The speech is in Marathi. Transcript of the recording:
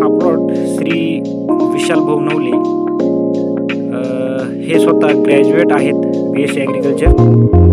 हा प्लॉट श्री विशाल भाऊ नवले हे स्वतः ग्रॅज्युएट आहेत B S C agriculture